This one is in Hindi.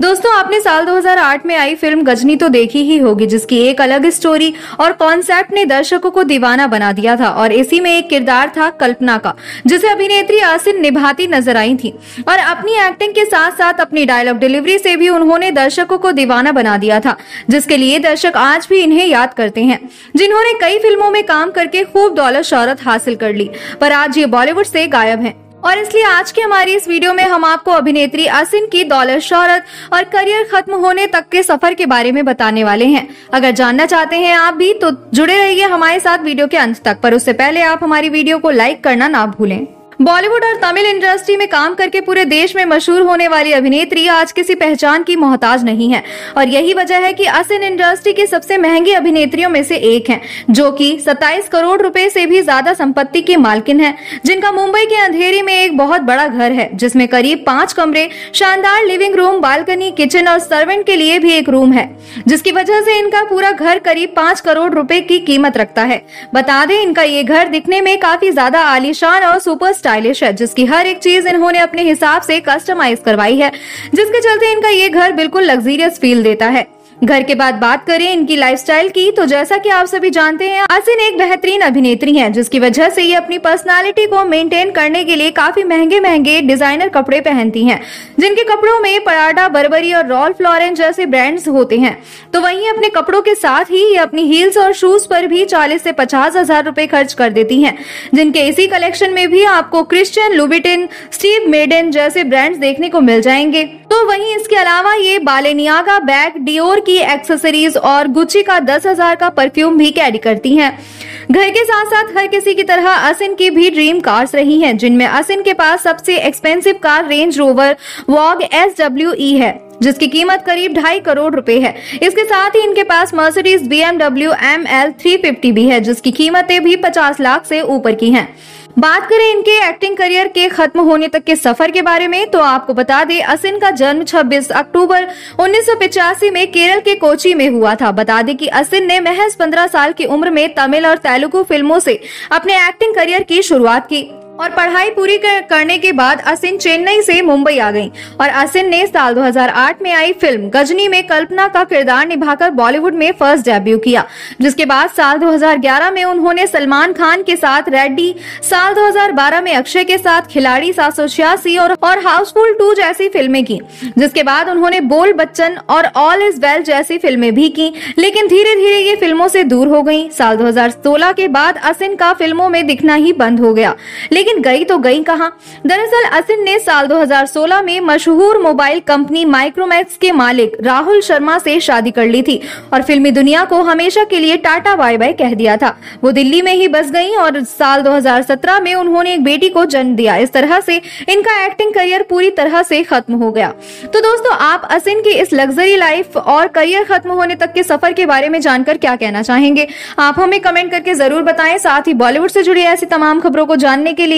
दोस्तों, आपने साल 2008 में आई फ़िल्म गजनी तो देखी ही होगी, जिसकी एक अलग स्टोरी और कॉन्सेप्ट ने दर्शकों को दीवाना बना दिया था। और इसी में एक किरदार था कल्पना का, जिसे अभिनेत्री आसिन निभाती नज़र आई थी। और अपनी एक्टिंग के साथ साथ अपनी डायलॉग डिलीवरी से भी उन्होंने दर्शकों को दीवाना बना दिया था, जिसके लिए दर्शक आज भी इन्हें याद करते हैं, जिन्होंने कई फ़िल्मों में काम करके खूब दौलत शौहरत हासिल कर ली। पर आज ये बॉलीवुड से गायब है। और इसलिए आज के हमारी इस वीडियो में हम आपको अभिनेत्री असिन की दौलत, शौहरत और करियर खत्म होने तक के सफ़र के बारे में बताने वाले हैं। अगर जानना चाहते हैं आप भी तो जुड़े रहिए हमारे साथ वीडियो के अंत तक। पर उससे पहले आप हमारी वीडियो को लाइक करना ना भूलें। बॉलीवुड और तमिल इंडस्ट्री में काम करके पूरे देश में मशहूर होने वाली अभिनेत्री आज किसी पहचान की मोहताज नहीं है। और यही वजह है कि असिन इंडस्ट्री की सबसे महँगी अभिनेत्रियों में से एक हैं, जो कि 27 करोड़ रुपए से भी ज़्यादा संपत्ति की मालकिन है जिनका मुंबई के अंधेरी में एक बहुत बड़ा घर है जिसमें करीब पाँच कमरे शानदार लिविंग रूम बालकनी किचन और सर्वेंट के लिए भी एक रूम है जिसकी वजह से इनका पूरा घर करीब पाँच करोड़ रूपए की कीमत रखता है। बता दें इनका ये घर दिखने में काफ़ी ज़्यादा आलिशान और सुपर स्टाइलिश है, जिसकी हर एक चीज़ इन्होंने अपने हिसाब से कस्टमाइज करवाई है, जिसके चलते इनका ये घर बिल्कुल लग्जीरियस फील देता है। घर के बाद बात करें इनकी लाइफस्टाइल की तो जैसा कि आप सभी जानते हैं, असिन एक बेहतरीन अभिनेत्री हैं, जिसकी वजह से ये अपनी पर्सनालिटी को मेंटेन करने के लिए काफ़ी महँगे महँगे डिज़ाइनर कपड़े पहनती हैं, जिनके कपड़ों में पराडा बर्बरी और रॉल फ्लोरेन जैसे ब्रांड्स होते हैं। तो वहीं अपने कपड़ों के साथ ही ये अपनी हील्स और शूज़ पर भी चालीस से पचास हज़ार रूपए खर्च कर देती है, जिनके इसी कलेक्शन में भी आपको क्रिश्चियन लुबिटिन स्टीव मेडन जैसे ब्रांड्स देखने को मिल जाएँगे। तो वहीं इसके अलावा ये बालेनियागा बैग डियोर की एक्सेसरीज और गुच्ची का दस हज़ार का परफ्यूम भी कैरी करती हैं। घर के साथ साथ हर किसी की तरह असिन की भी ड्रीम कार्स रही हैं, जिनमें असिन के पास सबसे expensive car Range Rover Vogue S W है, जिसकी कीमत करीब ढाई करोड़ रुपए है। इसके साथ ही इनके पास Mercedes BMW M L three fifty भी है, जिसकी कीमतें भी पचास लाख से ऊपर की हैं। बात करें इनके एक्टिंग करियर के खत्म होने तक के सफ़र के बारे में तो आपको बता दें, असिन का जन्म 26 अक्टूबर उन्नीस में केरल के कोची में हुआ था। बता दें कि असिन ने महज 15 साल की उम्र में तमिल और तेलुगु फ़िल्मों से अपने एक्टिंग करियर की शुरुआत की। और पढ़ाई पूरी कर, करने के बाद असिन चेन्नई से मुंबई आ गईं। और असिन ने साल 2008 में आई फ़िल्म गजनी में कल्पना का किरदार निभाकर बॉलीवुड में फ़र्स्ट डेब्यू किया जिसके बाद साल 2011 में उन्होंने सलमान खान के साथ रेड्डी साल 2012 में अक्षय के साथ खिलाड़ी सात सौ छियासी और, और हाउसफुल टू जैसी फ़िल्में की जिसके बाद उन्होंने बोल बच्चन और ऑल इज़ वेल जैसी फ़िल्में भी की लेकिन धीरे धीरे ये फ़िल्मों से दूर हो गई साल दो हज़ार सोलह के बाद असिन का फ़िल्मों में दिखना ही बंद हो गया। लेकिन लेकिन गई तो गई कहा? दरअसल असिन ने साल 2016 में मशहूर मोबाइल कंपनी माइक्रोमैक्स के मालिक राहुल शर्मा से शादी कर ली थी और फिल्मी दुनिया को हमेशा के लिए टाटा बाय बाय कह दिया था। वो दिल्ली में ही बस गई और साल 2017 में उन्होंने एक बेटी को जन्म दिया। इस तरह से इनका एक्टिंग करियर पूरी तरह से खत्म हो गया। तो दोस्तों, आप असिन की इस लग्जरी लाइफ और करियर खत्म होने तक के सफ़र के बारे में जानकर क्या कहना चाहेंगे? आप हमें कमेंट करके ज़रूर बताएँ। साथ ही बॉलीवुड से जुड़ी ऐसी तमाम खबरों को जानने के लिए